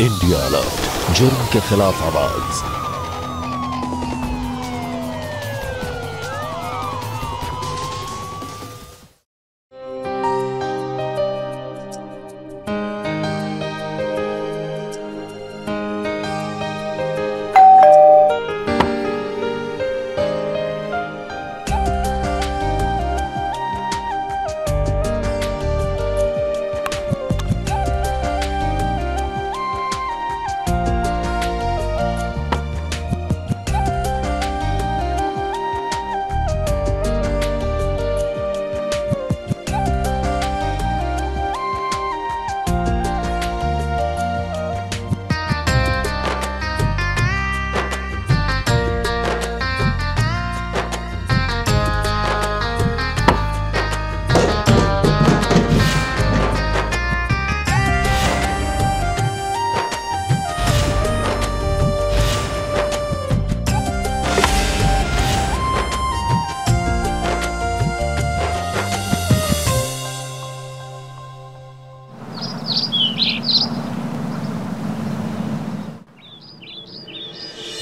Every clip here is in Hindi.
इंडिया अलर्ट जुर्म के खिलाफ आवाज़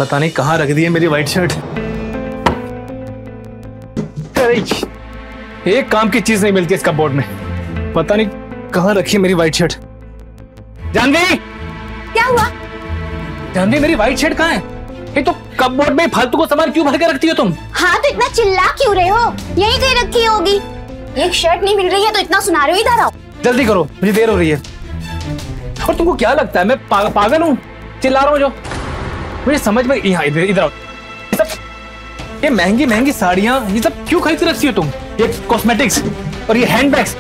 पता नहीं कहाँ रख दी है मेरी व्हाइट शर्ट एक काम की चीज़ नहीं मिलती इस कपबोर्ड में। पता नहीं कहाँ रखी है मेरी व्हाइट शर्ट जानवी! क्या हुआ? जानवी मेरी व्हाइट शर्ट कहाँ है? ये तो कपबोर्ड में फालतू को सामान क्यों भर के रखती हो तुम? हाँ तो इतना चिल्ला क्यों रहे हो? यही कहीं रखी होगी। एक शर्ट नहीं मिल रही है तो इतना सुना रहे हो इधर आओ। जल्दी करो मुझे देर हो रही है। और तुमको क्या लगता है मैं पा, पागल हूँ? चिल्ला रहा हूँ जो। मुझे समझ में यहाँ इधर इधर आओ। ये सब ये महँगी महँगी साड़ियाँ, ये सब क्यों खरीद रखती हो तुम? ये कॉस्मेटिक्स और ये हैंडबैग्स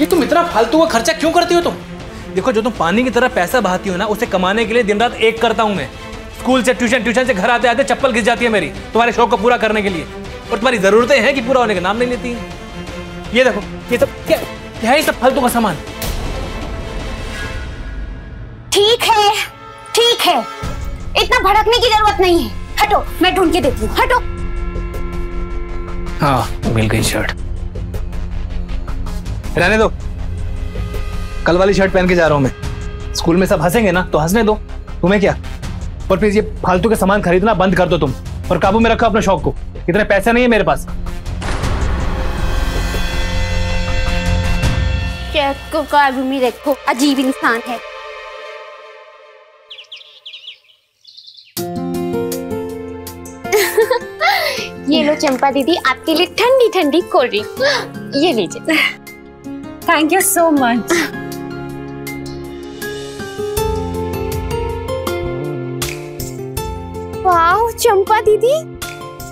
ये तुम इतना फालतू का खर्चा क्यों करती हो तुम? देखो, जो तुम पानी की तरह पैसा बहाती हो ना, उसे कमाने के लिए दिन रात एक करता हूँ मैं। स्कूल से ट्यूशन ट्यूशन से घर आते आते चप्पल घिस जाती है मेरी, तुम्हारे शौक को पूरा करने के लिए। और तुम्हारी जरूरतें हैं कि पूरा होने का नाम नहीं लेती। ये देखो, ये सब क्या क्या है ये सब फालतू का सामान? ठीक है। ठीक है। इतना भड़कने की ज़रूरत नहीं है। हटो मैं ढूंढ के देती हूँ। हटो। हाँ मिल गई शर्ट रहने दो। कल वाली शर्ट पहन के जा रहा हूँ मैं। स्कूल में सब हंसेंगे ना तो हंसने दो। तुम्हें क्या? और प्लीज़ ये फालतू के सामान खरीदना बंद कर दो तुम। और काबू में रखो अपने शौक को। इतने पैसे नहीं है मेरे पास। चेक को काबू में रखो। अजीब इंसान है। ये लो चंपा दीदी आपके लिए ठंडी ठंडी कोल्ड ड्रिंक। ये लीजिए। थैंक यू सो मच वाह चंपा दीदी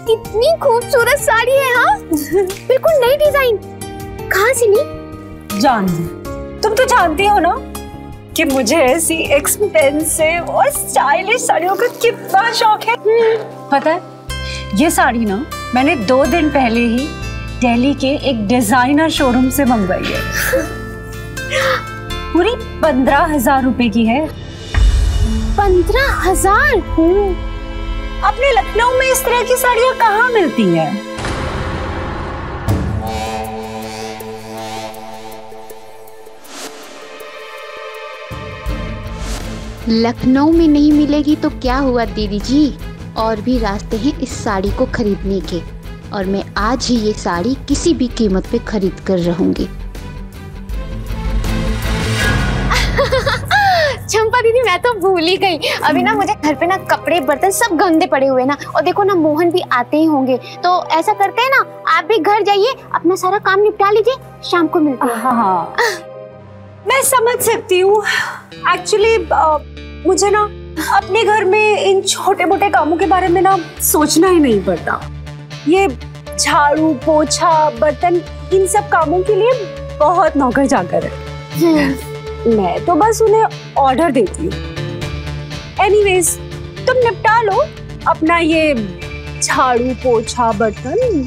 कितनी खूबसूरत साड़ी है हाँ? बिल्कुल नई डिज़ाइन। कहाँ से ली? जान तुम तो जानती हो ना कि मुझे ऐसी एक्सपेंसिव और स्टाइलिश साड़ियों का कितना शौक है। पता है ये साड़ी ना मैंने दो दिन पहले ही दिल्ली के एक डिज़ाइनर शोरूम से मंगवाई है। पूरी पंद्रह हज़ार रुपए की है। पंद्रह हज़ार? अपने लखनऊ में इस तरह की साड़ियाँ कहाँ मिलती हैं? लखनऊ में नहीं मिलेगी तो क्या हुआ दीदी जी? और भी रास्ते हैं इस साड़ी को खरीदने के। और मैं आज ही ये साड़ी किसी भी कीमत पे खरीद कर रहूँगी। चंपा दीदी मैं तो भूल ही गई। अभी ना मुझे घर पे ना कपड़े बर्तन सब गंदे पड़े हुए ना। और देखो ना मोहन भी आते ही होंगे। तो ऐसा करते हैं ना आप भी घर जाइए अपना सारा काम निपटा लीजिए शाम को मिलते हैं। हाँ मैं समझ सकती हूँ। एक्चुअली मुझे ना अपने घर में इन छोटे मोटे कामों के बारे में ना सोचना ही नहीं पड़ता। ये झाड़ू पोछा बर्तन इन सब कामों के लिए बहुत नौकर जाकर है। मैं तो बस उन्हें ऑर्डर देती हूँ। एनीवेज तुम निपटा लो अपना ये झाड़ू पोछा बर्तन।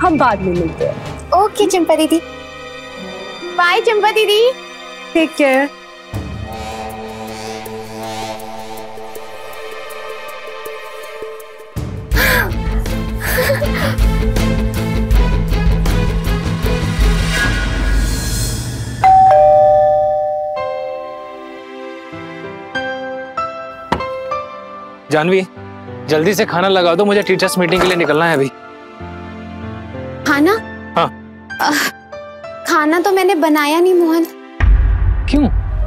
हम बाद में मिलते हैं। ओके चंपा दीदी। बाय चंपा दीदी। टेक केयर जानवी जल्दी से खाना लगा दो मुझे टीचर्स मीटिंग के लिए निकलना है अभी। खाना? हाँ। खाना तो मैंने बनाया नहीं मोहन। क्यों?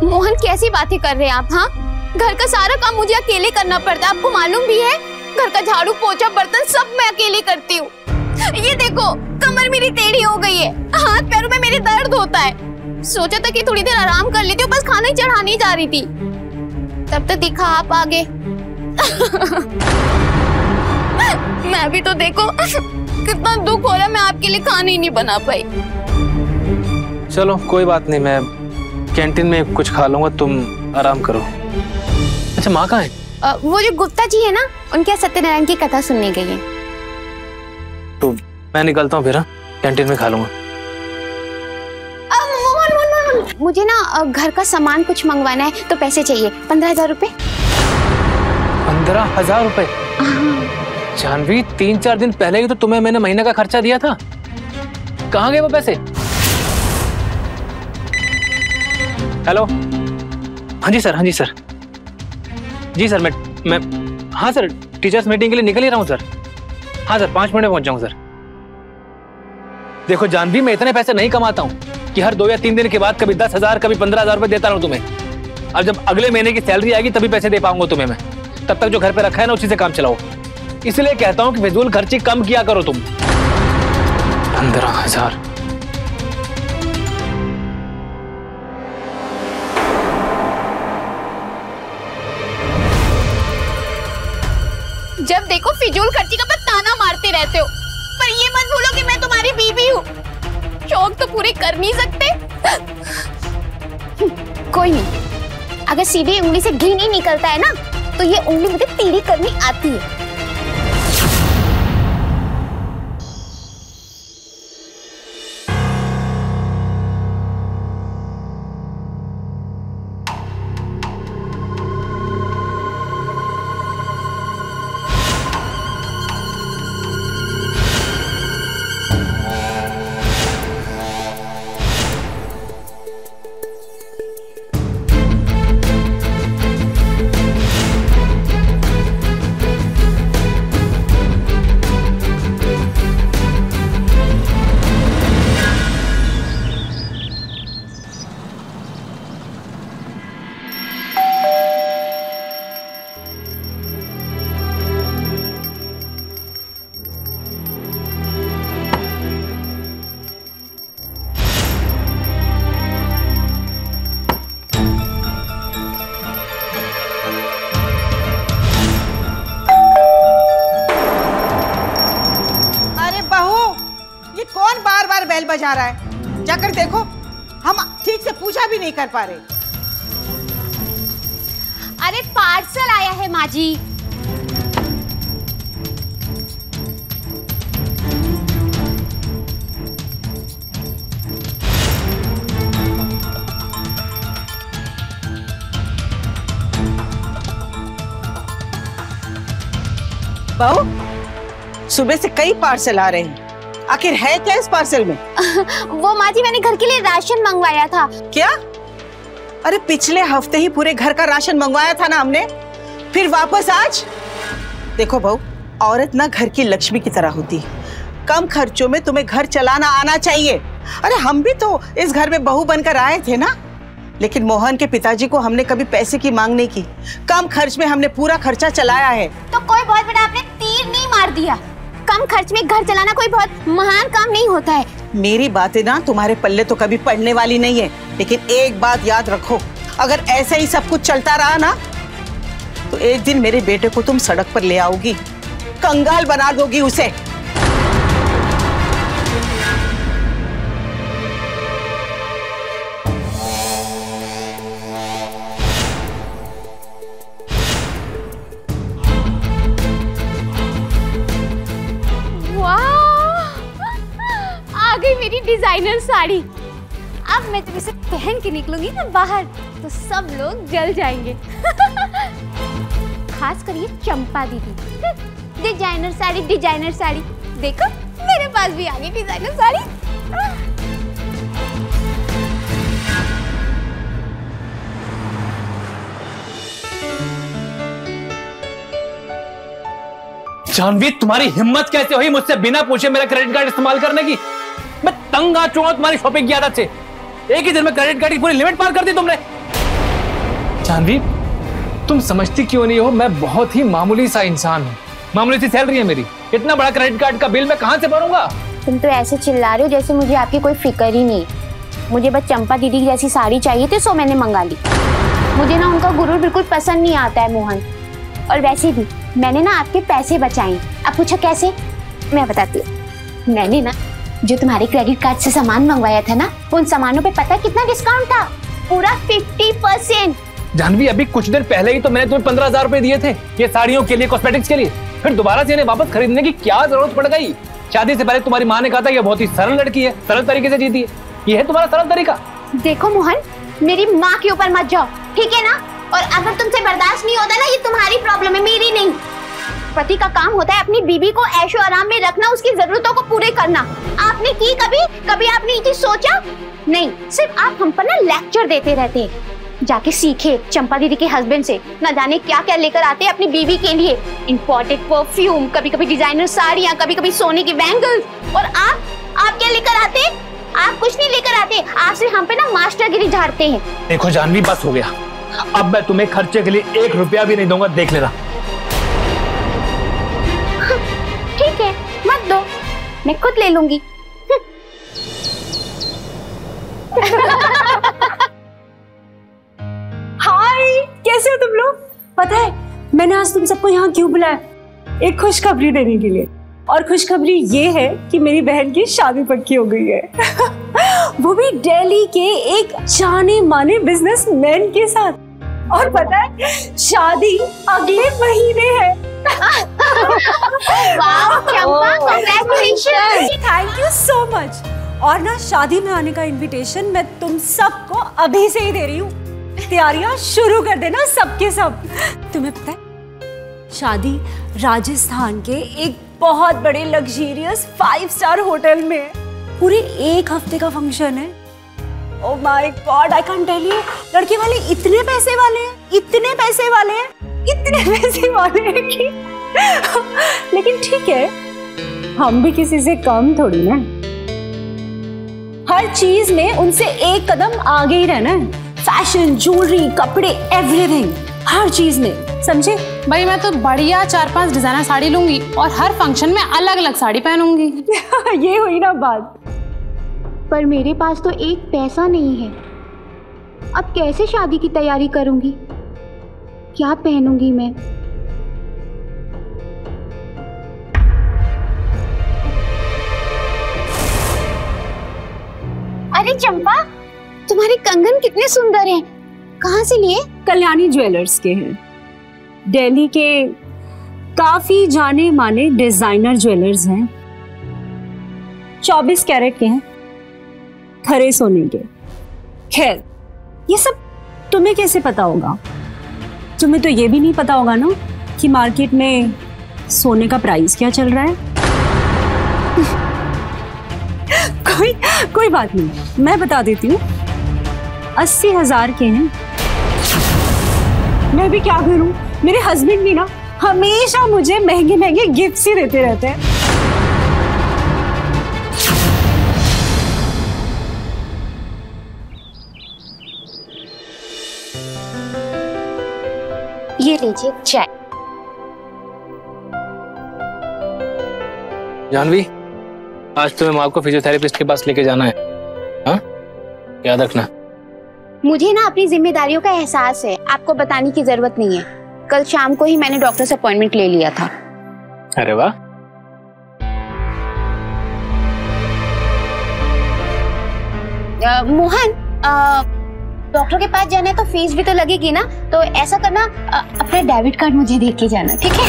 मोहन कैसी बातें कर रहे हैं आप हाँ? घर का सारा काम मुझे अकेले करना पड़ता है आपको मालूम भी है? घर का झाड़ू पोछा बर्तन सब मैं अकेले करती हूँ। ये देखो कमर मेरी टेढ़ी हो गई है हाथ पैरों में मेरे दर्द होता है। सोचा था कि थोड़ी देर आराम कर लेती हूँ बस खाना ही चढ़ाने जा रही थी। तब तक तो दिखा आप आगे। मैं भी तो देखो कितना दुख हो रहा है मैं आपके लिए खाना ही नहीं बना पाई। चलो कोई बात नहीं मैं कैंटीन में कुछ खा लूँगा तुम आराम करो। अच्छा माँ कहाँ है? अ, वो जो गुप्ता जी है ना उनके सत्यनारायण की कथा सुनने गई है तो मैं निकलता हूँ फिर हाँ? कैंटीन में खा लूँगा। मुझे ना घर का सामान कुछ मंगवाना है तो पैसे चाहिए। पंद्रह हज़ार रुपए? पंद्रह हज़ार रुपए। जानवी, तीन चार दिन पहले ही तो तुम्हें मैंने महीने का खर्चा दिया था। कहाँ गए वो पैसे? हेलो? हाँ जी सर हाँ जी सर। जी सर, मैं मैं हाँ सर, टीचर्स मीटिंग के लिए निकल ही रहा हूँ सर। हाँ सर, पाँच मिनट में पहुँच जाऊँ सर। देखो जानवी, मैं इतने पैसे नहीं कमाता हूँ कि हर दो या तीन दिन के बाद कभी दस हज़ार, कभी पंद्रह हज़ार रुपये देता रहा रहूँ तुम्हें। और जब अगले महीने की सैलरी आएगी तभी पैसे दे पाऊँगा तुम्हें मैं। तब तक जो घर पे रखा है ना उसी से काम चलाओ। इसलिए कहता हूँ कि फिजूल खर्ची कम किया करो तुम। पंद्रह हज़ार। जब देखो फिजूल खर्ची का बस ताना मारते रहते हो पर ये मत भूलो कि मैं तुम्हारी बीवी हूँ। शौक तो पूरे कर नहीं सकते। कोई नहीं अगर सीधी उंगली से घी नहीं निकलता है ना तो ये उंगली मुझे तेरी करनी आती है। नहीं कर पा रहे। अरे पार्सल आया है माँ जी बहू सुबह से कई पार्सल आ रहे हैं। आखिर है क्या इस पार्सल में? वो माँ जी मैंने घर के लिए राशन मंगवाया था। क्या? अरे पिछले हफ़्ते ही पूरे घर का राशन मंगवाया था ना हमने। फिर वापस आज? देखो बहू, औरत ना घर की लक्ष्मी की तरह होती कम खर्चों में तुम्हें घर चलाना आना चाहिए। अरे हम भी तो इस घर में बहू बनकर आए थे ना। लेकिन मोहन के पिताजी को हमने कभी पैसे की मांग नहीं की। कम खर्च में हमने पूरा खर्चा चलाया है। तो कोई बहुत बड़ा आपने तीर नहीं मार दिया। कम खर्च में घर चलाना कोई बहुत महान काम नहीं होता है। मेरी बातें ना तुम्हारे पल्ले तो कभी पड़ने वाली नहीं है, लेकिन एक बात याद रखो, अगर ऐसे ही सब कुछ चलता रहा ना तो एक दिन मेरे बेटे को तुम सड़क पर ले आओगी, कंगाल बना दोगी उसे। डिज़ाइनर साड़ी। अब मैं जब इसे पहन के निकलूँगी ना बाहर तो सब लोग जल जाएँगे। खास कर ये चंपा दीदी। Designer sari designer sari. देखो, मेरे पास भी आ गई डिज़ाइनर साड़ी। जानवी तुम्हारी हिम्मत कैसे हुई मुझसे बिना पूछे मेरा क्रेडिट कार्ड इस्तेमाल करने की? मैं तंग आ चुका हूँ तुम्हारी शॉपिंग की आदत से। एक ही दिन में क्रेडिट कार्ड की पूरी लिमिट पार कर दी तुमने। जानवी तुम समझती क्यों नहीं हो? मैं बहुत ही मामूली सा इंसान हूँ। मामूली सी सैलरी है मेरी। इतना बड़ा क्रेडिट कार्ड का बिल मैं कहाँ से भरूँगा? तुम तो ऐसे चिल्ला रहे हो जैसे मुझे आपकी कोई फ़िक्र ही नहीं। मुझे बस चंपा दीदी की जैसी साड़ी चाहिए थी सो मैंने मंगा ली। मुझे ना उनका गुरूर बिल्कुल पसंद नहीं आता है मोहन। और वैसे भी मैंने ना आपके पैसे बचाए अब पूछा कैसे? मैं बताती हूँ। मैंने ना जो तुम्हारे क्रेडिट कार्ड से सामान मंगवाया था ना उन सामानों पे पता कितना डिस्काउंट था? पूरा फिफ्टी परसेंट जानवी अभी कुछ देर पहले ही तो मैंने तुम्हें पंद्रह हज़ार रुपए दिए थे ये साड़ियों के लिए कॉस्मेटिक्स के लिए। फिर दोबारा से इन्हें वापस खरीदने की क्या ज़रूरत पड़ गई? शादी से पहले तुम्हारी माँ ने कहा था ये बहुत ही सरल लड़की है सरल तरीके से जीती है। ये है तुम्हारा सरल तरीका। देखो मोहन मेरी माँ के ऊपर मत जाओ ठीक है ना? और अगर तुमसे बर्दाश्त नहीं होता ना ये तुम्हारी प्रॉब्लम है मेरी नहीं। पति का काम होता है अपनी बीबी को ऐशो आराम में रखना, उसकी जरूरतों को पूरे करना। आपने की कभी? कभी आपने ये सोचा? नहीं, सिर्फ़ आप हम पर ना लेक्चर देते रहते जाके सीखे चंपा दीदी के हस्बैंड से। न जाने क्या क्या लेकर आते हैं अपनी बीवी के लिए। इम्पोर्टेड परफ्यूम कभी कभी डिज़ाइनर साड़ियाँ कभी कभी सोने की बैंगल्स और आप आप क्या लेकर आते आप कुछ नहीं लेकर आते। आप सिर्फ़ हम पे ना मास्टरगिरी झाड़ते हैं। देखो, जानवी, बस हो गया। अब मैं तुम्हें खर्चे के लिए एक रुपया भी नहीं दूँगा, देख लेना। मैं खुद ले लूँगी। हाय, कैसे हो तुम लोग? पता है, मैंने आज तुम सबको यहाँ क्यों बुलाया? एक खुशखबरी देने के लिए। और खुशखबरी ये है कि मेरी बहन की शादी पक्की हो गई है। वो भी दिल्ली के एक जाने माने बिजनेसमैन के साथ। और पता है शादी अगले महीने है। थैंक यू सो मच और ना शादी में आने का इनविटेशन मैं तुम सबको अभी से ही दे रही हूँ। तैयारियाँ शुरू कर देना सबके सब। तुम्हें पता है शादी राजस्थान के एक बहुत बड़े लग्जरियस फाइव स्टार होटल में है। पूरे एक हफ़्ते का फ़ंक्शन है। ओ my God I can tell you लड़के वाले इतने पैसे वाले हैं इतने पैसे वाले हैं इतने पैसे वाले हैं कि लेकिन ठीक है हम भी किसी से कम थोड़ी ना हर चीज़ में उनसे एक कदम आगे ही रहना है। फ़ैशन ज्वेलरी कपड़े एवरीथिंग हर चीज़ में। समझे? भाई मैं तो बढ़िया चार पाँच डिज़ाइनर साड़ी लूँगी और हर फ़ंक्शन में अलग अलग साड़ी पहनूँगी। ये हुई ना बात। पर मेरे पास तो एक पैसा नहीं है। अब कैसे शादी की तैयारी करूँगी? क्या पहनूँगी मैं? अरे चंपा तुम्हारे कंगन कितने सुंदर हैं। कहाँ से लिए? कल्याणी ज्वेलर्स के हैं। दिल्ली के काफ़ी जाने माने डिज़ाइनर ज्वेलर्स हैं। 24 कैरेट के हैं। खरे सोने के। खैर, ये सब तुम्हें कैसे पता होगा? तुम्हें तो ये भी नहीं पता होगा ना कि मार्केट में सोने का प्राइस क्या चल रहा है? कोई कोई बात नहीं, मैं बता देती हूँ। अस्सी हज़ार के हैं। मैं भी क्या करूँ? मेरे हस्बैंड भी ना हमेशा मुझे महँगे महँगे गिफ्ट्स ही देते रहते हैं। ये लीजिए। चाय। जानवी आज तुम्हें माँ को फिजियोथेरेपिस्ट के पास लेके जाना है। हाँ? याद रखना। मुझे ना अपनी जिम्मेदारियों का एहसास है। आपको बताने की ज़रूरत नहीं है। कल शाम को ही मैंने डॉक्टर से अपॉइंटमेंट ले लिया था। अरे वाह। मोहन अ, डॉक्टर के पास जाना है तो फ़ीस भी तो लगेगी ना तो ऐसा करना अपने डेबिट कार्ड मुझे दे के जाना, ठीक है?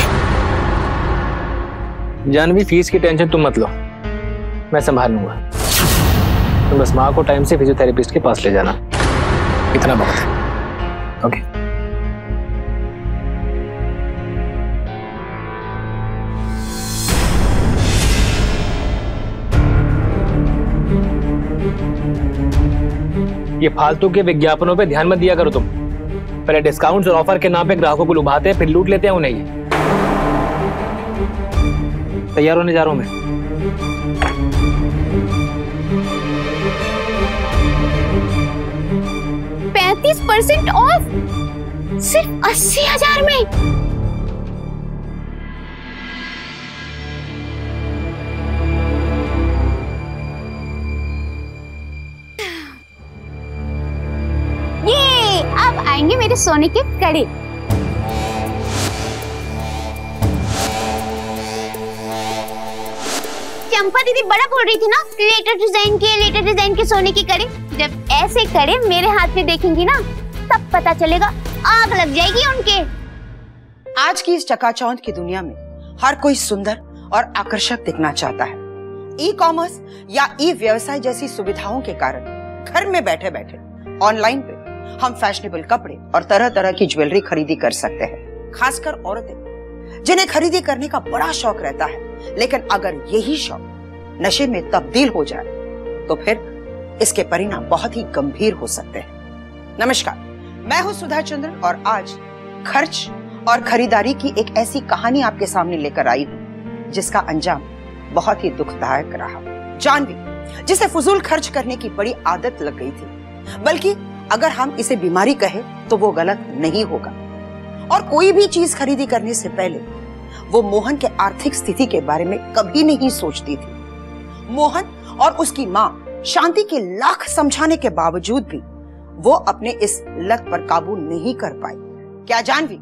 जानवी फ़ीस की टेंशन तुम मत लो। मैं संभाल लूँगा। तुम बस माँ को टाइम से फिजियोथेरेपिस्ट के पास ले जाना। इतना बहुत। ये फालतू के विज्ञापनों पे ध्यान मत दिया करो तुम। पहले डिस्काउंट्स और ऑफ़र के नाम पे ग्राहकों को लुभाते हैं, फिर लूट लेते हैं उन्हें तैयार होने जा रहा हूँ मैं। पैंतीस परसेंट ऑफ़ सिर्फ़ अस्सी हज़ार में। मेरे सोने के कड़े। चंपा दीदी बड़ा बोल रही थी ना लेटर डिज़ाइन के लेटर डिज़ाइन के सोने की कड़े। जब ऐसे कड़े मेरे हाथ में देखेंगी ना, तब पता चलेगा आग लग जाएगी उनके। आज की इस चकाचौंध की दुनिया में हर कोई सुंदर और आकर्षक दिखना चाहता है। ई कॉमर्स या ई व्यवसाय जैसी सुविधाओं के कारण घर में बैठे बैठे ऑनलाइन पे हम फैशनेबल कपड़े और तरह तरह की ज्वेलरी खरीदी कर सकते हैं, खासकर औरतें, जिन्हें खरीदी करने का बड़ा शौक रहता है। लेकिन अगर यही शौक नशे में तब्दील हो जाए तो फिर इसके परिणाम बहुत ही गंभीर हो सकते हैं। नमस्कार, मैं हूँ सुधा चंद्रन और आज खर्च और खरीदारी की एक ऐसी कहानी आपके सामने लेकर आई हूँ, जिसका अंजाम बहुत ही दुखदायक रहा। जानवी जिसे फजूल खर्च करने की बड़ी आदत लग गई थी, बल्कि अगर हम इसे बीमारी कहे तो वो गलत नहीं होगा। और कोई भी चीज़ खरीदी करने से पहले, वो मोहन के आर्थिक स्थिति के बारे में कभी नहीं सोचती थी। मोहन और उसकी माँ शांति के लाख समझाने के बावजूद भी, वो अपने इस लत पर काबू नहीं कर पाई क्या जानवी,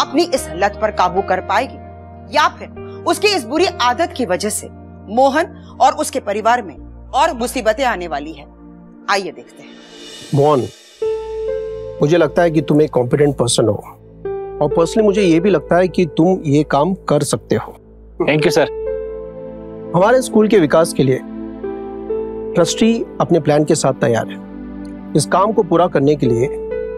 अपनी इस लत पर काबू कर पाएगी? या फिर उसकी इस बुरी आदत की वजह से मोहन और उसके परिवार में और मुसीबतें आने वाली है? आइए देखते हैं। मोहन मुझे लगता है कि तुम एक कॉम्पिटेंट पर्सन हो। और पर्सनली मुझे ये भी लगता है कि तुम ये काम कर सकते हो। थैंक यू सर हमारे स्कूल के विकास के लिए ट्रस्टी अपने प्लान के साथ तैयार है। इस काम को पूरा करने के लिए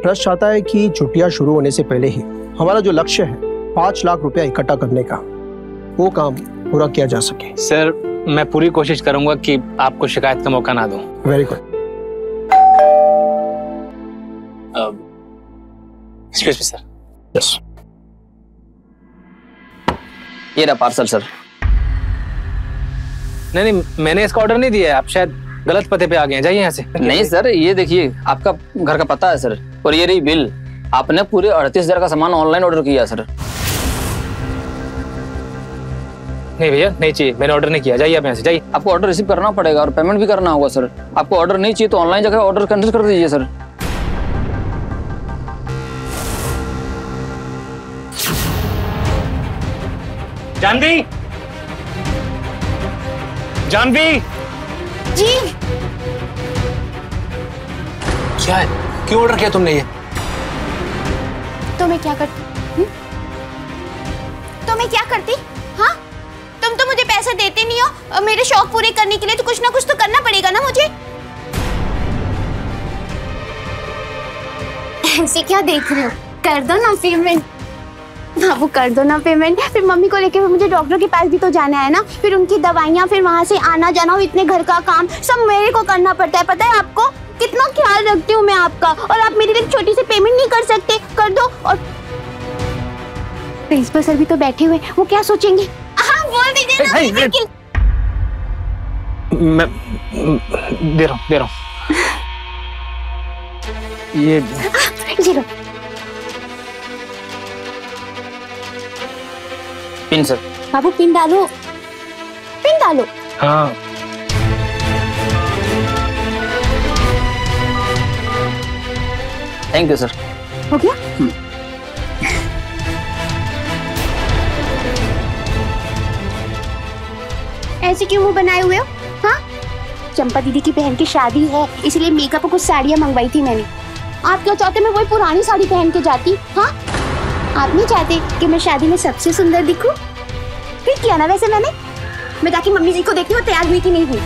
ट्रस्ट चाहता है कि छुट्टियाँ शुरू होने से पहले ही हमारा जो लक्ष्य है पाँच लाख रुपया इकट्ठा करने का वो काम पूरा किया जा सके। सर मैं पूरी कोशिश करूँगा कि आपको शिकायत का मौका ना दूँ। Very good excuse me sir yes ये रहा पार्सल सर नहीं नहीं मैंने इसका ऑर्डर नहीं दिया है। आप शायद गलत पते पे आ गए हैं। जाइए यहाँ से। नहीं सर ये देखिए आपका घर का पता है सर और ये रही बिल आपने पूरे अड़तीस हज़ार का सामान ऑनलाइन ऑर्डर किया सर नहीं भैया नहीं चाहिए। मैंने ऑर्डर नहीं किया। जाइए आप यहाँ से जाइए। आपको ऑर्डर रिसीव करना पड़ेगा और पेमेंट भी करना होगा सर आपको ऑर्डर नहीं चाहिए तो ऑनलाइन जाकर ऑर्डर कैंसिल कर दीजिए सर जानवी? जानवी? जी। क्या है? क्यों ऑर्डर किया तुमने ये? तो मैं क्या करती? हम्म? तो मैं क्या करती? हाँ? तुम तो मुझे पैसे देते नहीं हो और मेरे शौक पूरे करने के लिए तो कुछ ना कुछ तो करना पड़ेगा ना मुझे? ऐसे क्या देख रहे हो? कर दो ना पेमेंट बाबू कर दो ना पेमेंट फिर मम्मी को लेके मुझे डॉक्टर के पास भी तो जाना है ना। फिर उनकी दवाइयाँ फिर वहाँ से आना जाना इतने घर का काम सब मेरे को करना पड़ता है। पता है आपको? कितना ख्याल रखती हूँ मैं आपका। और आप मेरे लिए छोटी सी पेमेंट नहीं कर सकते। कर दो और प्रिंसिपल सर भी तो बैठे हुए वो क्या सोचेंगे? हाँ बोल दीजिए मैं दे रहा हूँ दे रहा हूँ। ये ये लो। Pin sir. बाबू पिन डालो। पिन डालो। हाँ। थैंक यू सर हो गया? ऐसे क्यों मुँह बनाए हुए हो? हाँ? चंपा दीदी की बहन की शादी है इसलिए मेकअप और कुछ साड़ियाँ मंगवाई थी मैंने। आप क्या चाहते मैं वही पुरानी साड़ी पहन के जाती? हाँ? आप नहीं चाहते कि मैं शादी में सबसे सुंदर दिखूं? ठीक किया ना वैसे मैंने। मैं ताकि मम्मी जी को देखती हूँ तैयार हुई कि नहीं हुई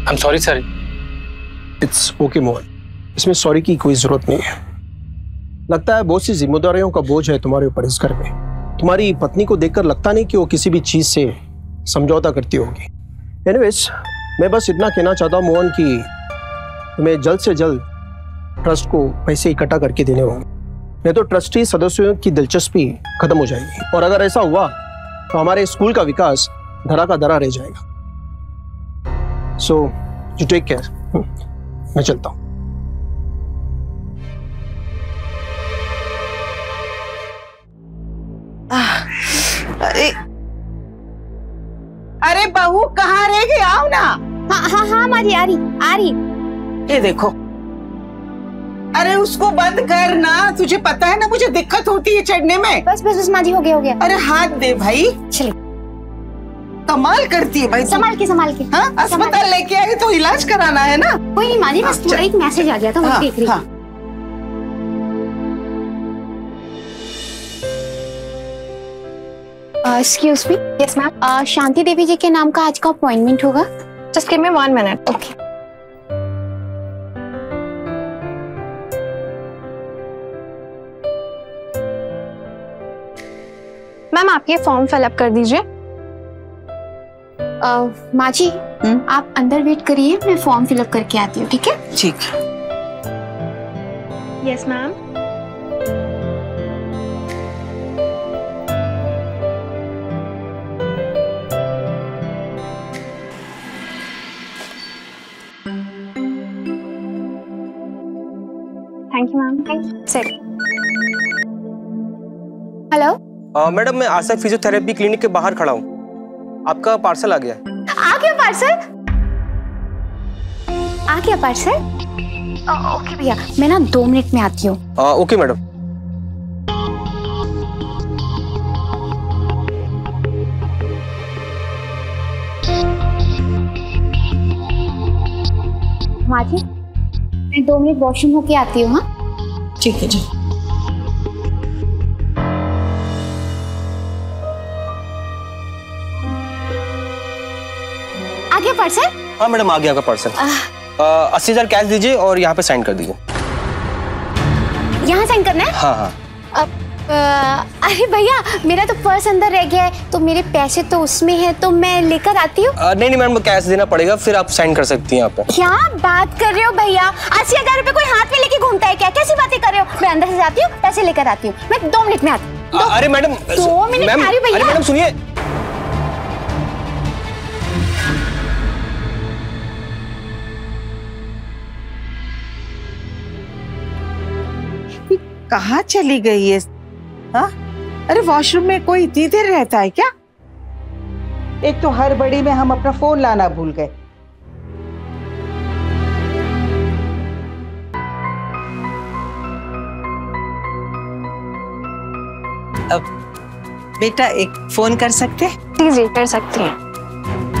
I am sorry sir it's okay Mohan इसमें सॉरी की कोई ज़रूरत नहीं है। लगता है बहुत सी जिम्मेदारियों का बोझ है तुम्हारे ऊपर इस घर में। तुम्हारी पत्नी को देखकर लगता नहीं कि वो किसी भी चीज़ से समझौता करती होगी। एनीवेज मैं बस इतना कहना चाहता हूँ मोहन कि तुम्हें जल्द से जल्द ट्रस्ट को पैसे इकट्ठा करके देने होंगे नहीं तो ट्रस्टी सदस्यों की दिलचस्पी खत्म हो जाएगी। और अगर ऐसा हुआ तो हमारे स्कूल का विकास धरा का धरा रह जाएगा। सो यू टेक केयर मैं चलता हूँ। अरे अरे बहू कहाँ रह गई? आओ ना। हाँ हाँ हाँ माँ जी आ रही आ रही। ये देखो। अरे उसको बंद कर ना तुझे पता है ना मुझे दिक्कत होती है चढ़ने में। बस बस बस माँ जी हो गया हो गया। अरे हाथ दे भाई। चलिए। कमाल करती है भाई संभाल के संभाल के। हाँ अस्पताल लेके आई तो इलाज कराना है ना? कोई नहीं माँ जी बस थोड़ा एक मैसेज आ गया था हाँ, देख रही हाँ। Excuse me yes ma'am Shanti Devi ji के नाम का आज का अपॉइंटमेंट होगा। Just give me one minute okay ma'am आप ये फॉर्म फिलअप कर दीजिए। माँ जी हम्म? आप अंदर वेट करिए मैं फॉर्म फिलअप करके आती हूँ ठीक है? ठीक। है yes ma'am thank you ma'am thank you madam मैं आशा फिजियोथेरेपी क्लिनिक के बाहर खड़ा हूँ। आपका पार्सल आ गया। आ गया पार्सल आ गया पार्सल ओके भैया मैं ना दो मिनट में आती हूँ। Okay madam. माँ जी मैं दो मिनट वॉशरूम होके आती हूँ हाँ? ठीक है जी पार्सल हाँ मैडम आ गया आपका पार्सल अस्सी हज़ार कैश दीजिए और यहाँ पे साइन कर दीजिए। यहाँ साइन करना है? हाँ हाँ। अब अरे भैया मेरा तो पर्स अंदर रह गया है तो मेरे पैसे तो उसमें है तो मैं लेकर आती हूँ? नहीं नहीं मैडम कैश देना पड़ेगा फिर आप साइन कर सकती हैं यहाँ पे। क्या बात कर रहे हो भैया? अस्सी हज़ार रुपए कोई हाथ में लेके घूमता है क्या? कैसी बातें कर रहे हो? मैं अंदर से जाती हूँ पैसे लेकर आती हूँ। मैं दो मिनट में आती हूँ। अरे मैडम दो मिनट में आ रही हूँ भैया। मैडम सुनिए। कहाँ चली गई है? हाँ? अरे वॉशरूम में कोई इतनी देर रहता है क्या? एक तो हर बड़ी में हम अपना फ़ोन लाना भूल गए। अब बेटा एक फ़ोन कर सकते जी जी, कर सकती हैं।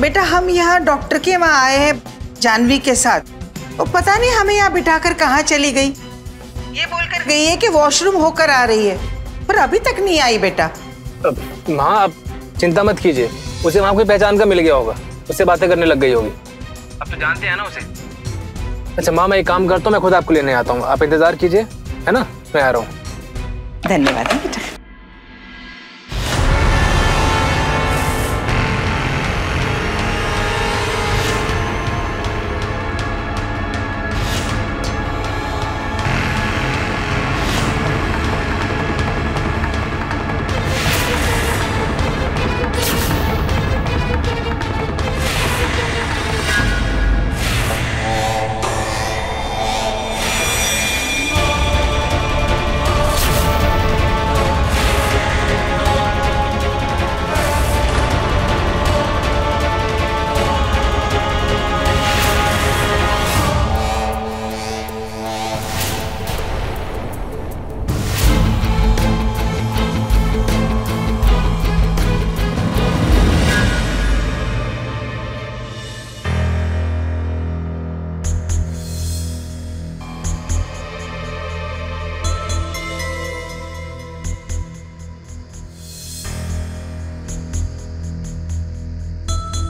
बेटा हम यहाँ डॉक्टर के वहाँ आए हैं जानवी के साथ। वो पता नहीं हमें यहाँ बिठाकर कहाँ चली गई। ये बोलकर गई है कि वॉशरूम होकर आ रही है पर अभी तक नहीं आई बेटा। माँ आप चिंता मत कीजिए उसे वहाँ कोई पहचान का मिल गया होगा उससे बातें करने लग गई होगी। अब तो जानते हैं ना उसे। अच्छा माँ मैं एक काम करता हूँ मैं खुद आपको लेने आता हूँ आप इंतज़ार कीजिए है ना? मैं आ रहा हूँ। धन्यवाद।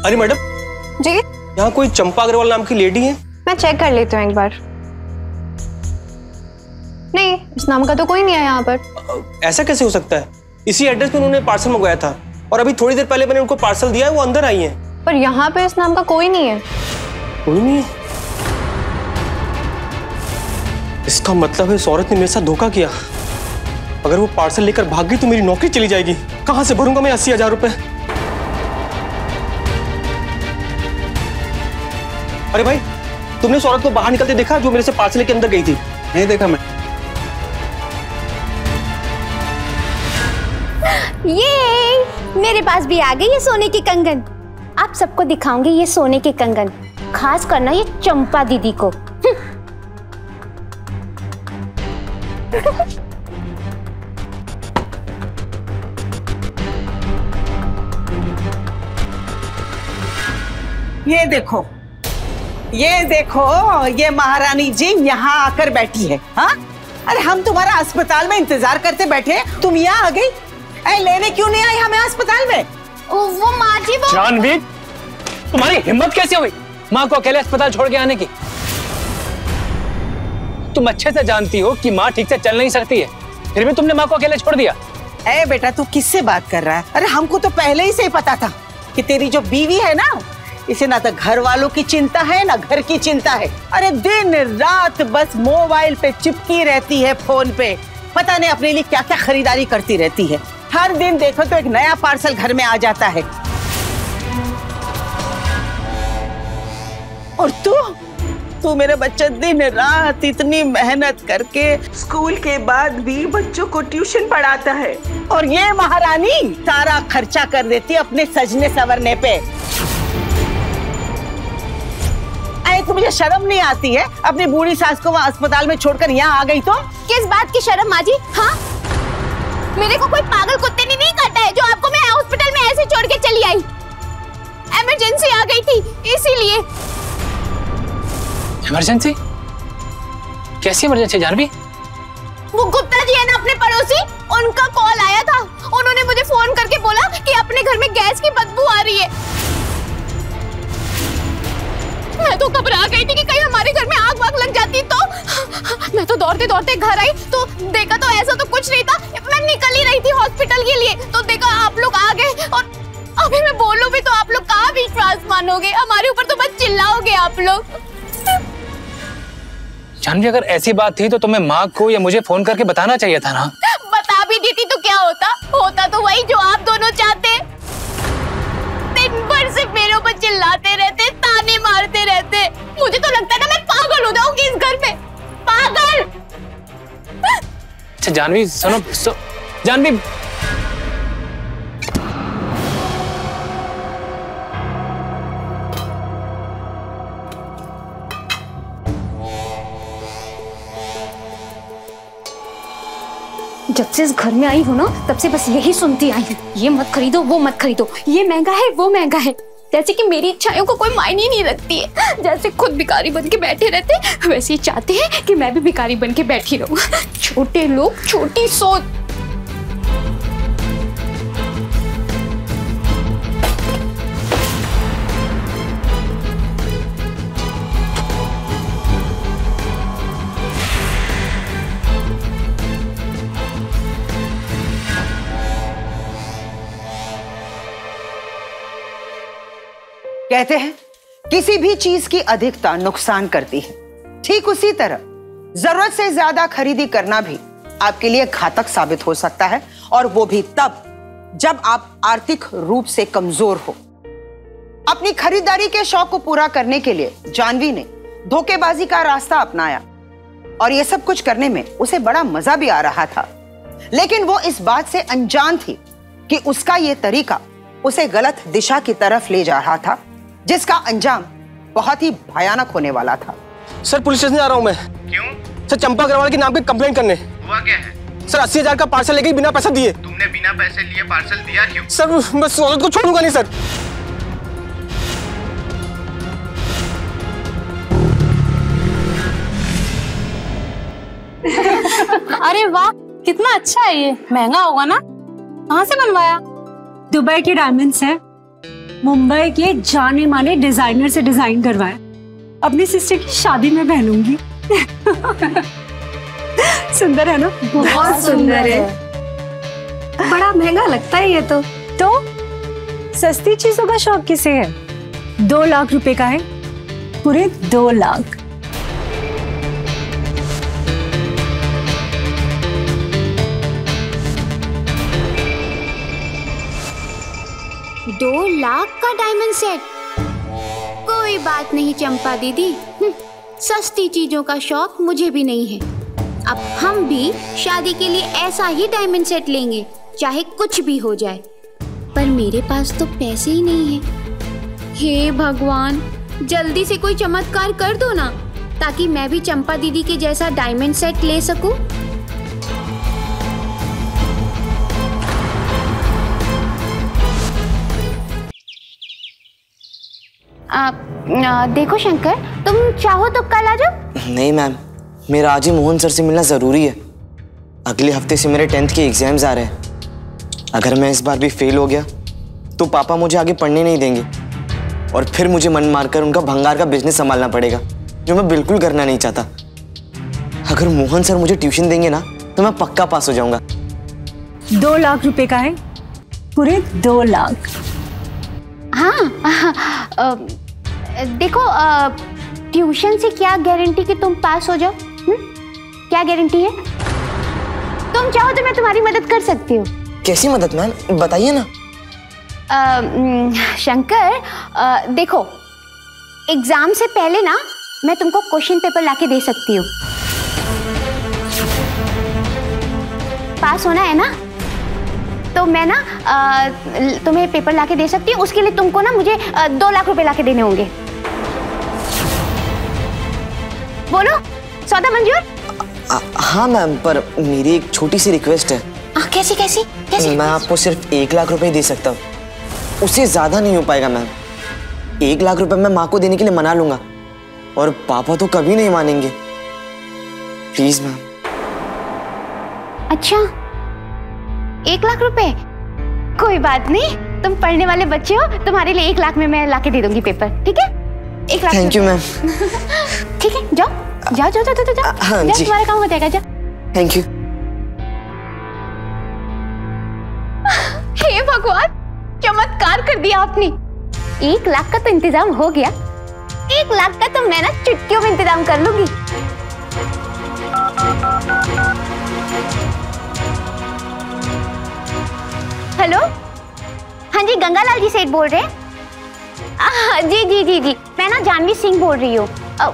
अरे मैडम। जी? यहाँ कोई चंपा अग्रवाल नाम की लेडी है? मैं चेक कर लेती हूँ एक बार। नहीं इस नाम का तो कोई नहीं है यहाँ पर। ऐसा कैसे हो सकता है? इसी एड्रेस पे उन्होंने पार्सल मंगवाया था। और अभी थोड़ी देर पहले मैंने उनको पार्सल दिया है वो अंदर आई हैं। पर यहाँ पे इस नाम का कोई नहीं है। कोई नहीं है? इसका मतलब है इस औरत ने मेरे साथ धोखा किया। अगर वो पार्सल लेकर भाग गई तो मेरी नौकरी चली जाएगी। कहाँ से भरूँगा मैं अस्सी हज़ार रुपए? अरे भाई तुमने उस औरत को बाहर निकलते देखा जो मेरे से पार्सल के अंदर गई थी? नहीं देखा मैं। ये मेरे पास भी आ गई ये सोने की कंगन। आप सबको दिखाऊँगी ये सोने के कंगन। खास करना ये चंपा दीदी को। ये देखो ये देखो ये महारानी जी यहाँ आकर बैठी है हाँ? अरे हम तुम्हारा अस्पताल में इंतज़ार करते बैठे तुम यहाँ आ गई? ऐ लेने क्यों नहीं आई हमें अस्पताल में? वो माँ जी वो जानवी तुम्हारी हिम्मत कैसे हुई माँ को अकेले अस्पताल छोड़ के आने की? तुम अच्छे से जानती हो कि माँ ठीक से चल नहीं सकती है। फिर भी तुमने माँ को अकेले छोड़ दिया। ए बेटा तू किससे बात कर रहा है? अरे हमको तो पहले ही से ही पता था कि तेरी जो बीवी है ना इसे ना तो घर वालों की चिंता है, ना घर की चिंता है। अरे दिन, रात बस मोबाइल पे चिपकी रहती है फ़ोन पे। पता नहीं अपने लिए क्या क्या खरीदारी करती रहती है। हर दिन देखो तो एक नया पार्सल घर में आ जाता है। और तू? तू मेरे बच्चे दिन, रात इतनी मेहनत करके स्कूल के बाद भी बच्चों को ट्यूशन पढ़ाता है। और ये महारानी सारा खर्चा कर देती है अपने सजने संवरने पे। तो मुझे शर्म नहीं आती है? अपनी बूढ़ी सास को वहाँ अस्पताल में छोड़कर यहाँ आ गई तो? किस बात की शर्म माँ जी? हाँ? मेरे को कोई पागल कुत्ते ने नहीं काटा है जो आपको मैं हॉस्पिटल में ऐसे छोड़ के चली आई। इमरजेंसी आ गई थी इसीलिए। इमरजेंसी कैसी इमरजेंसी जानवी? वो गुप्ता जी है ना अपने पड़ोसी? उनका कॉल आया था। उन्होंने मुझे फ़ोन करके बोला कि अपने घर में गैस की बदबू आ रही है। मैं तो घबरा गई थी कि कहीं हमारे घर में आग वाग लग जाती तो? मैं तो दौड़ते दौड़ते घर आई तो देखा तो ऐसा तो कुछ नहीं था। मैं निकल ही रही थी हॉस्पिटल के लिए। तो देखा आप लोग आ गए और अभी मैं बोलूँ भी तो आप लोग कहाँ विश्वास मानोगे? हमारे ऊपर तो बस चिल्लाओगे आप लोग। जानवी अगर ऐसी बात थी तो तुम्हें माँ को या मुझे फ़ोन करके बताना चाहिए था ना? बता भी देती तो क्या होता? होता तो वही जो आप दोनों चाहते। दिन भर से मेरे ऊपर चिल्लाते रहते। ताने मारते रहते। मुझे तो लगता है ना मैं पागल हो जाऊँगी इस घर पे। पागल! अच्छा जानवी सुनो सु, जानवी। जब से इस घर में आई हूँ ना तब से बस यही सुनती आई हूँ। ये मत खरीदो वो मत खरीदो। ये महँगा है वो महँगा है। जैसे कि मेरी इच्छाओं को कोई मायने नहीं रखती है। जैसे खुद भिखारी बन के बैठे रहते वैसे ही चाहते हैं कि मैं भी भिखारी बन के बैठी रहूँ। छोटे लोग छोटी सोच। कहते हैं, किसी भी चीज़ की अधिकता नुकसान करती है। ठीक उसी तरह, ज़रूरत से ज़्यादा खरीदी करना भी आपके लिए घातक साबित हो सकता है, और वो भी तब, जब आप आर्थिक रूप से कमज़ोर हो। अपनी खरीदारी के शौक को पूरा करने के लिए जानवी ने धोखेबाजी का रास्ता अपनाया, और ये सब कुछ करने में उसे बड़ा मज़ा भी आ रहा था। लेकिन वो इस बात से अनजान थी कि उसका ये तरीका उसे गलत दिशा की तरफ़ ले जा रहा था। जिसका अंजाम बहुत ही भयानक होने वाला था। सर पुलिस स्टेशन जा रहा हूँ मैं। क्यों? सर चंपा अग्रवाल के नाम पे कंप्लेंट करने। हुआ क्या है? सर अस्सी हज़ार का पार्सल लेके बिना पैसा दिए। तुमने बिना पैसे लिए पार्सल दिया क्यों? सर मैं उस औरत को छोड़ूँगा नहीं सर। अरे वाह कितना अच्छा है ये। महँगा होगा ना? कहाँ से बनवाया? दुबई के डायमंड्स है। मुंबई के जाने माने डिज़ाइनर से डिज़ाइन करवाया। अपनी सिस्टर की शादी में पहनूँगी। सुंदर है ना? बहुत सुंदर है। बड़ा महँगा लगता है ये तो। तो सस्ती चीज़ों का शौक किसे है? दो लाख रुपए का है। पूरे दो लाख। दो लाख का डायमंड सेट कोई बात नहीं चंपा दीदी। हम्म, सस्ती चीज़ों का शौक मुझे भी नहीं है। अब हम भी शादी के लिए ऐसा ही डायमंड सेट लेंगे चाहे कुछ भी हो जाए। पर मेरे पास तो पैसे ही नहीं है। हे भगवान जल्दी से कोई चमत्कार कर दो ना ताकि मैं भी चंपा दीदी के जैसा डायमंड सेट ले सकूँ। आ, आ, देखो शंकर तुम चाहो तो कल आ जाओ। नहीं मैम मेरा आज ही मोहन सर से मिलना ज़रूरी है। अगले हफ़्ते से मेरे टेंथ के एग्ज़ाम्स आ रहे हैं। अगर मैं इस बार भी फेल हो गया तो पापा मुझे आगे पढ़ने नहीं देंगे। और फिर मुझे मन मारकर उनका भंगार का बिज़नेस संभालना पड़ेगा जो मैं बिल्कुल करना नहीं चाहता। अगर मोहन सर मुझे ट्यूशन देंगे ना तो मैं पक्का पास हो जाऊँगा। दो लाख रुपए का है। पूरे दो लाख। हाँ आ, देखो आ, ट्यूशन से क्या गारंटी कि तुम पास हो जाओ? हुँ? क्या गारंटी है? तुम चाहो तो मैं तुम्हारी मदद कर सकती हूँ। कैसी मदद मैम? बताइए ना। आ, शंकर आ, देखो एग्ज़ाम से पहले ना मैं तुमको क्वेश्चन पेपर लाके दे सकती हूँ। पास होना है ना? तो मैं ना आ, तुम्हें पेपर लाके दे सकती हूँ। उसके लिए तुमको ना मुझे आ, दो लाख रुपए लाके देने होंगे। बोलो सौदा मंजूर? हाँ मैम पर मेरी एक छोटी सी रिक्वेस्ट है। आ, कैसी कैसी कैसी? मैं आपको सिर्फ़ एक लाख रुपए दे सकता हूँ। उससे ज़्यादा नहीं हो पाएगा मैम। एक लाख रुपए मैं माँ को देने के लिए मना लूँगा। और पापा तो कभी नहीं मानेंगे। Please ma'am. अच्छा। एक लाख रुपए? कोई बात नहीं। तुम पढ़ने वाले बच्चे हो तुम्हारे लिए एक लाख में मैं लाके दे दूँगी पेपर ठीक है? एक लाख थैंक यू मैम ठीक है जाओ। जाओ जाओ जाओ जाओ जाओ। हाँ जाओ, तुम्हारा काम हो जाएगा जाओ। थैंक यू हे भगवान चमत्कार कर दिया आपने। एक लाख का तो इंतज़ाम हो गया। एक लाख का तो मैं ना चुटकियों में इंतज़ाम कर लूँगी। हेलो? हाँ जी गंगालाल जी सेठ बोल रहे हैं। जी जी जी जी। मैं ना जानवी सिंह बोल रही हूँ।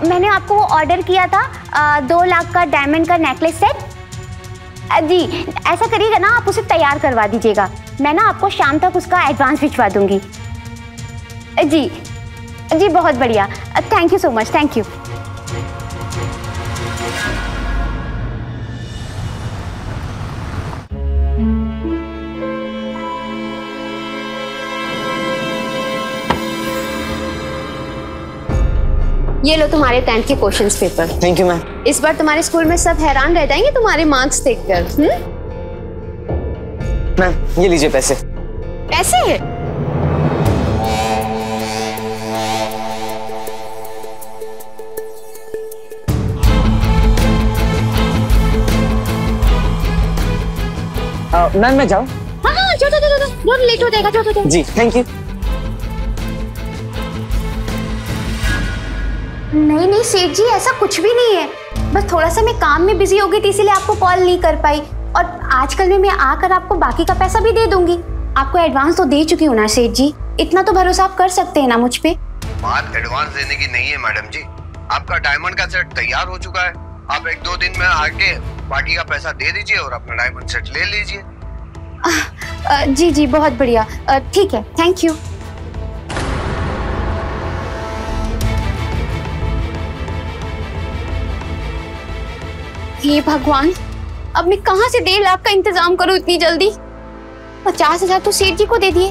मैंने आपको ऑर्डर किया था अ, दो लाख का डायमंड का नेकलेस सेट जी ऐसा करिएगा ना आप उसे तैयार करवा दीजिएगा। मैं ना आपको शाम तक उसका एडवांस भिजवा दूँगी। जी। जी बहुत बढ़िया। Thank you so much thank you ये लो तुम्हारे टेंथ के question paper. Thank you ma'am इस बार तुम्हारे स्कूल में सब हैरान रह जाएँगे तुम्हारे मार्क्स देख कर मैम ये लीजिए पैसे। अ, मैम मैं जाऊँ? हाँ हाँ जाओ जाओ जाओ जाओ बहुत लेट हो जाएगा जाओ जाओ जी थैंक यू नहीं नहीं सेठ जी ऐसा कुछ भी नहीं है। बस थोड़ा सा मैं काम में बिज़ी हो गई थी इसीलिए आपको कॉल नहीं कर पाई। और आजकल में मैं आकर आपको बाकी का पैसा भी दे दूँगी। आपको एडवांस तो दे चुकी हूँ ना सेठ जी। इतना तो भरोसा आप कर सकते हैं ना मुझ पे। बात एडवांस देने की नहीं है मैडम जी। आपका डायमंड का सेट तैयार हो चुका है। आप एक दो दिन में आके बाकी का पैसा दे दीजिए और अपना डायमंड सेट ले लीजिए। जी जी बहुत बढ़िया। ठीक है थैंक यू हे भगवान, अब मैं कहाँ से डेढ़ लाख का इंतज़ाम करूँ इतनी जल्दी? पचास हज़ार तो सेठ जी को दे दिए,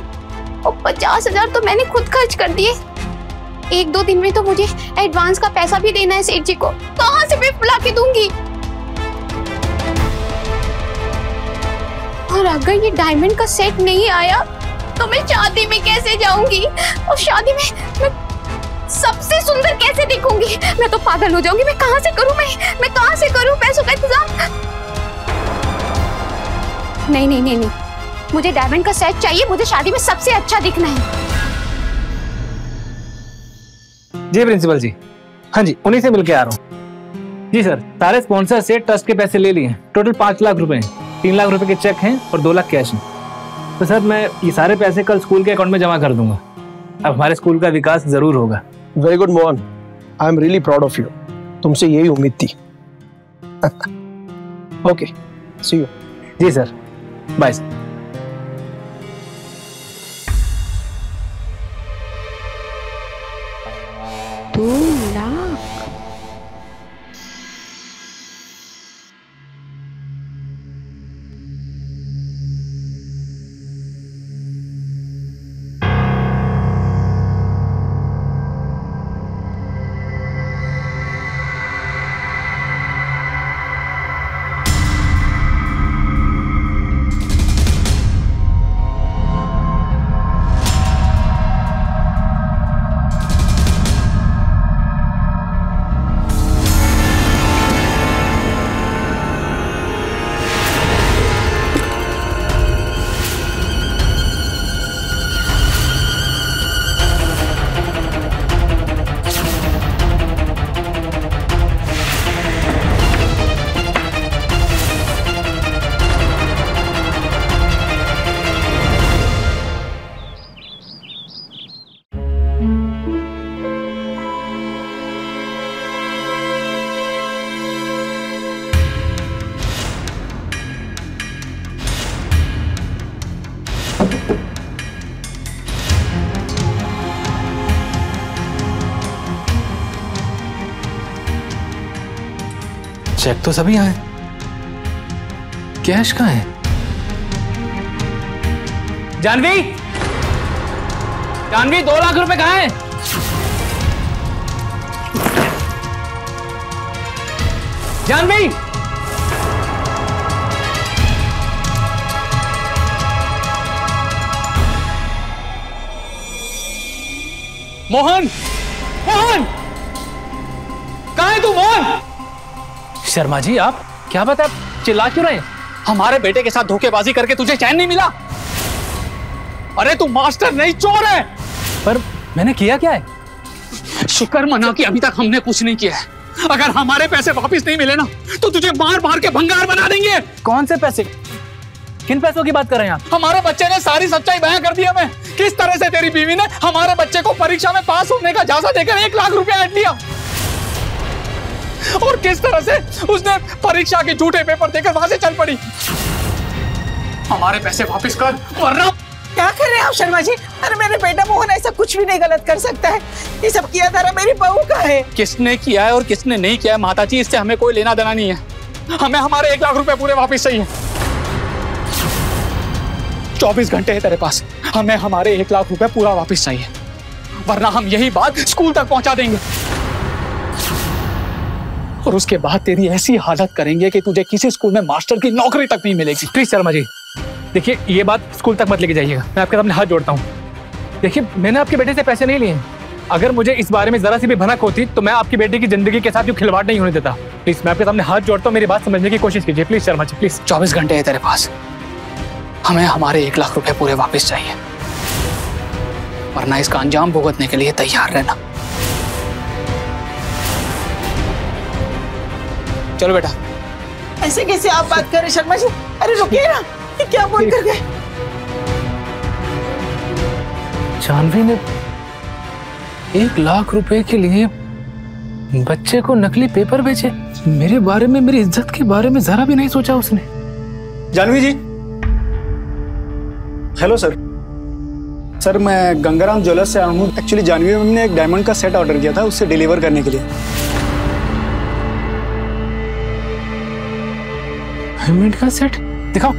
और पचास हज़ार तो मैंने खुद खर्च कर दिए। एक दो दिन में तो मुझे एडवांस का पैसा भी देना है सेठ जी को। कहाँ से मैं बुला के दूँगी? और अगर ये डायमंड का सेट नहीं आया तो मैं शादी में कैसे जाऊँगी? और शादी में मैं सबसे सुंदर कैसे दिखूँगी? मैं तो पागल हो जाऊँगी। मैं कहाँ से करूँ मैं? मैं कहाँ से करूँ पैसों का इंतज़ाम? नहीं नहीं नहीं नहीं। मुझे डायमंड का सेट चाहिए। मुझे शादी में सबसे अच्छा दिखना है। जी प्रिंसिपल जी। हाँ जी, उन्हीं से मिलके आ रहा हूँ। जी सर सारे स्पॉन्सर से ट्रस्ट के पैसे ले लिए हैं। टोटल पाँच लाख रुपए हैं। तीन लाख रुपए के चेक हैं और दो लाख कैश हैं। तो सर मैं ये सारे पैसे कल स्कूल के अकाउंट में जमा कर दूँगा। अब हमारे स्कूल का विकास ज़रूर होगा। Very good Mohan I am really proud of you तुमसे यही उम्मीद थी। ओके सी यू जी सर बाय सर चेक तो सभी है कैश कहाँ है? जानवी? जानवी, दो लाख रुपए कहाँ है? जानवी? मोहन? शर्मा जी आप क्या बात है? आप चिल्ला क्यों रहे हैं? हमारे बेटे के साथ धोखेबाजी करके तुझे चैन नहीं मिला? अरे तू मास्टर नहीं चोर है! पर मैंने किया क्या है? शुक्र मना कि अभी तक हमने कुछ नहीं किया है। अगर हमारे पैसे वापस नहीं मिले ना तो तुझे मार मार के भंगार बना देंगे। कौन से पैसे? किन पैसों की बात कर रहे हैं आप? हमारे बच्चे ने सारी सच्चाई बयां कर दी हमें। किस तरह से तेरी बीवी ने हमारे बच्चे को परीक्षा में पास होने का जासा देकर एक लाख रुपया ऐंठ लिया और किस तरह से उसने परीक्षा के झूठे पेपर देकर वहाँ से चल पड़ी? हमारे पैसे वापस कर वरना क्या कर रहे हैं आप शर्मा जी? अरे मेरे बेटा मोहन ऐसा कुछ भी नहीं गलत कर सकता है। ये सब किया तारा मेरी बहू का है। किसने किया है और किसने नहीं किया है माता जी इससे हमें कोई लेना देना नहीं है। हमें हमारे एक लाख रुपए पूरे वापस चाहिए। चौबीस घंटे है तेरे पास। हमें हमारे एक लाख रुपए पूरा वापस चाहिए। वरना हम यही बात स्कूल तक पहुँचा देंगे। और उसके बाद तेरी ऐसी हालत करेंगे कि तुझे किसी स्कूल में मास्टर की नौकरी तक नहीं मिलेगी। प्लीज़ शर्मा जी देखिए ये बात स्कूल तक मत लेके जाइएगा। मैं आपके सामने हाथ जोड़ता हूँ। देखिए मैंने आपके बेटे से पैसे नहीं लिए। अगर मुझे इस बारे में जरा सी भी भनक होती तो मैं आपकी बेटी की ज़िंदगी के साथ जो खिलवाड़ नहीं होने देता। प्लीज़ मैं आपके सामने हाथ जोड़ता हूँ मेरी बात समझने की कोशिश कीजिए। Please Sharma ji please. चौबीस घंटे है तेरे पास। हमें हमारे एक लाख रुपए पूरे वापस चाहिए। वरना इसका अंजाम भुगतने के लिए तैयार रहना। चलो बेटा। ऐसे कैसे आप बात कर रहे शर्मा जी? अरे रुकिए ना ये क्या बोल कर गए? जानवी ने एक लाख रुपए के लिए बच्चे को नकली पेपर बेचे। मेरे बारे में मेरी इज़्ज़त के बारे में जरा भी नहीं सोचा उसने। Janvi ji? Hello sir sir मैं गंगाराम ज्वेलर्स से आया हूँ। एक्चुअली जानवी मैम ने एक डायमंड का सेट ऑर्डर किया था उससे डिलीवर करने के लिए। डायमंड का सेट दिखाओ।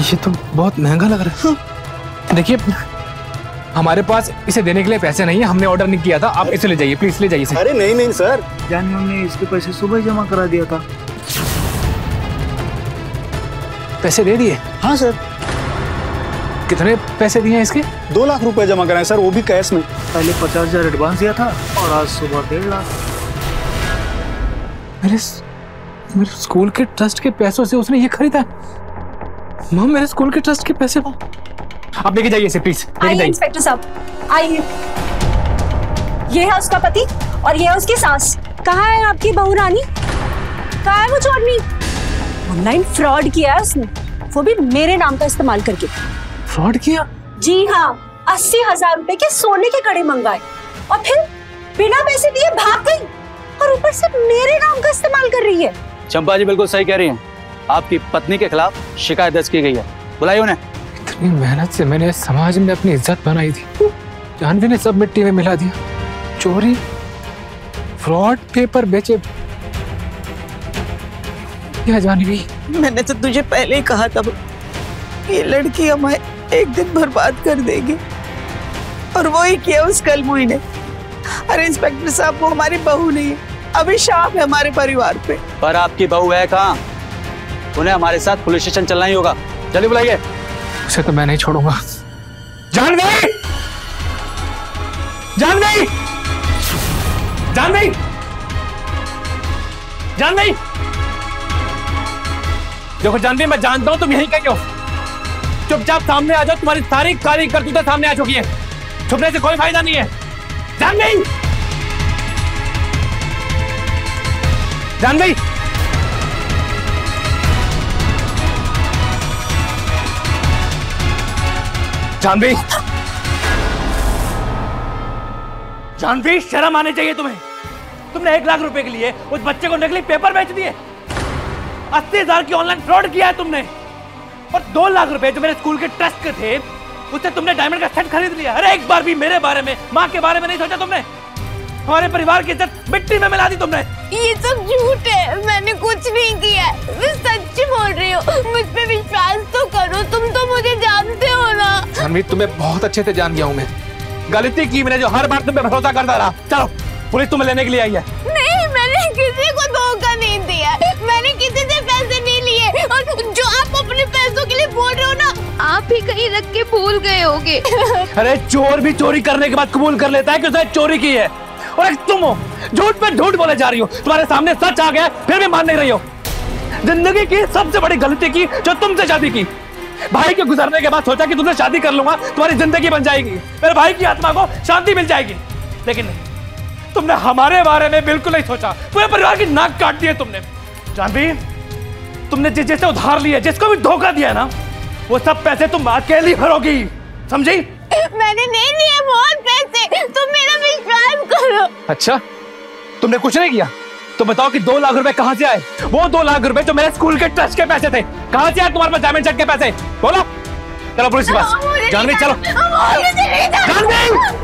ये तो बहुत महँगा लग रहा है। देखिए हमारे पास इसे देने के लिए पैसे नहीं है हमने ऑर्डर नहीं किया था आप इसे ले जाइए प्लीज़ ले जाइए इसे। अरे नहीं नहीं सर। जानवी हमने इसके पैसे सुबह जमा करा दिया था। पैसे दे दिए? हाँ सर। कितने पैसे दिए हैं इसके? दो लाख रुपए जमा कराए सर वो भी कैश में। पहले पचास हज़ार एडवांस दिया था और आज सुबह डेढ़ लाख। मेरे मेरे स्कूल के ट्रस्ट के पैसों से उसने ये खरीदा। माँ मेरे स्कूल के ट्रस्ट के पैसे आप लेके जाइए इसे प्लीज़ लेके आइए जाइए। इंस्पेक्टर साहब। आइए। ये है उसका पति और ये है उसकी सास। कहाँ है आपकी बहू रानी? कहाँ है वो चोरनी ऑनलाइन फ्रॉड किया है उसने। वो भी मेरे नाम का इस्तेमाल करके। फ्रॉड किया? जी हाँ अस्सी हज़ार रुपए के सोने के कड़े मंगाए और फिर बिना पैसे दिए भाग गई और ऊपर से मेरे नाम का इस्तेमाल कर रही है। चंपा जी बिल्कुल सही कह रही हैं। आपकी पत्नी के खिलाफ शिकायत दर्ज की गई है। बुलाइए उन्हें। इतनी मेहनत से मैंने समाज में अपनी इज़्ज़त बनाई थी। जानवी ने सब मिट्टी में मिला दिया। चोरी फ्रॉड पेपर बेचे। क्या जानवी मैंने तो तुझे पहले ही कहा था ये लड़की हमें एक दिन बर्बाद कर देगी। और वो ही किया उस कलमुई ने अरे इंस्पेक्टर साहब वो हमारी बहू नहीं है। अभिशाप है हमारे परिवार पे। पर आपकी बहू है कहाँ? उन्हें हमारे साथ पुलिस स्टेशन चलना ही होगा। जल्दी बुलाइए। उसे तो मैं नहीं छोड़ूँगा। जानवी जानवी जानवी जानवी देखो जानवी मैं जानता हूँ तुम यहीं कहीं हो। चुपचाप सामने आ जाओ, तुम्हारी सारी काली करतूतें सामने आ चुकी है। छुपने से कोई फ़ायदा नहीं है। जानवी! जानवी! जानवी! जानवी, शर्म आने चाहिए तुम्हें। तुमने एक लाख रुपए के लिए उस बच्चे को नकली पेपर बेच दिए। अस्सी हज़ार की ऑनलाइन फ्रॉड किया है तुमने। और दो लाख रुपए जो मेरे स्कूल के ट्रस्ट के थे उससे तुमने डायमंड का सेट खरीद लिया। अरे एक बार भी मेरे बारे में माँ के बारे में नहीं सोचा तुमने? हमारे परिवार की इज़्ज़त मिट्टी में मिला दी तुमने। ये सब झूठ है। मैंने कुछ नहीं किया मैं सच बोल रही हूँ। मुझ पे विश्वास तो करो। तुम तो मुझे जानते हो ना। जानवी तुम्हें बहुत अच्छे से जान गया हूँ मैं। गलती की मैंने जो हर बार तुम पे भरोसा करता रहा। चलो पुलिस तुम्हें लेने के लिए आई है। नहीं मैंने किसी को धोखा और जो आप अपने पैसों के लिए बोल रहे हो ना, आप ही कहीं रख के भूल गए होगे। अरे, चोर भी चोरी करने के बाद कबूल कर लेता है कि उसने चोरी की है। और तुम हो, झूठ पे झूठ बोले जा रही हो, तुम्हारे सामने सच आ गया, फिर भी मान नहीं रही हो। ज़िंदगी की सबसे बड़ी गलती की जो तुमसे शादी की। भाई के गुजरने के बाद सोचा कि तुमसे शादी कर लूँगा, तुम्हारी ज़िंदगी बन जाएगी। मेरे भाई की आत्मा को शांति मिल जाएगी। लेकिन तुमने हमारे बारे में बिल्कुल नहीं सोचा। पूरे परिवार की नाक काट दी है तुमने। जानवी तुमने जिस जैसे उधार लिया जिसको भी धोखा दिया ना वो सब पैसे तुम अकेली भरोगी। समझी? मैंने नहीं लिए बहुत पैसे। तुम मेरा विश्वास करो। अच्छा? तुमने कुछ नहीं किया? तो बताओ कि दो लाख रुपए कहाँ से आए? वो दो लाख रुपए जो मेरे स्कूल के ट्रस्ट के पैसे थे कहाँ से आए तुम्हारे पास डायमंड सेट के पैसे? बोलो। चलो पुलिस के पास। जानवी चलो। जानवी!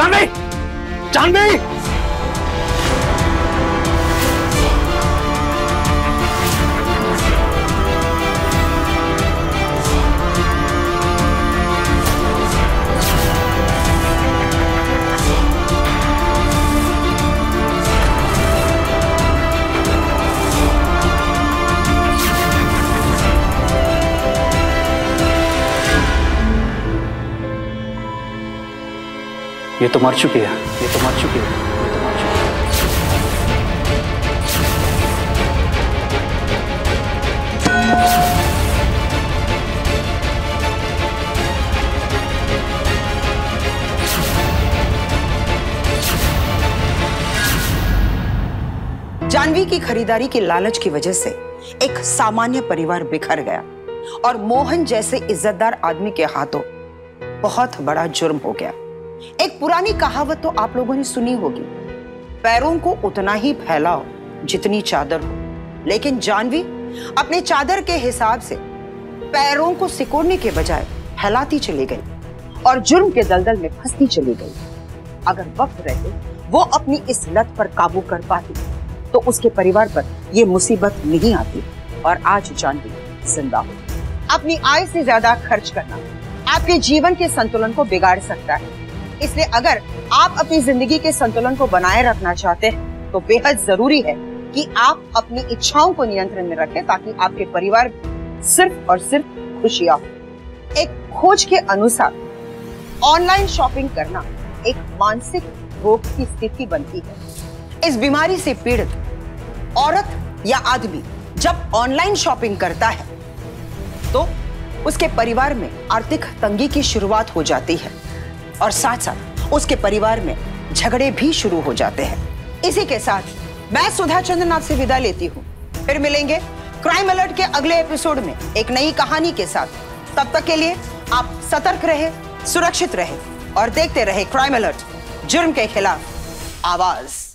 जानवी जानवी ये तो मर चुकी है। ये तो मर चुकी है। ये तो मर चुकी है। जानवी की खरीदारी की लालच की वजह से एक सामान्य परिवार बिखर गया और मोहन जैसे इज्जतदार आदमी के हाथों बहुत बड़ा जुर्म हो गया। एक पुरानी कहावत तो आप लोगों ने सुनी होगी। पैरों को उतना ही फैलाओ जितनी चादर हो। लेकिन जानवी, अपने चादर के हिसाब से पैरों को सिकोड़ने के बजाय फैलाती चली गई और जुर्म के दलदल में फंसती चली गई। अगर वक्त रहते, वो अपनी इस लत पर काबू कर पाती तो उसके परिवार पर ये मुसीबत नहीं आती। और आज जानवी ज़िंदा हो। अपनी आय से ज़्यादा खर्च करना आपके जीवन के संतुलन को बिगाड़ सकता है। इसलिए अगर आप अपनी ज़िंदगी के संतुलन को बनाए रखना चाहते हैं तो बेहद ज़रूरी है कि आप अपनी इच्छाओं को नियंत्रण में रखें ताकि आपके परिवार सिर्फ़ और सिर्फ़ खुशियाँ हो एक खोज के अनुसार ऑनलाइन शॉपिंग करना एक मानसिक रोग की स्थिति बनती है। इस बीमारी से पीड़ित औरत या आदमी जब ऑनलाइन शॉपिंग करता है तो उसके परिवार में आर्थिक तंगी की शुरुआत हो जाती है। और साथ साथ उसके परिवार में झगड़े भी शुरू हो जाते हैं। इसी के साथ मैं सुधा चंद्रन आपसे विदा लेती हूँ। फिर मिलेंगे क्राइम अलर्ट के अगले एपिसोड में एक नई कहानी के साथ। तब तक के लिए आप सतर्क रहे, सुरक्षित रहे और देखते रहे क्राइम अलर्ट जुर्म के खिलाफ आवाज़।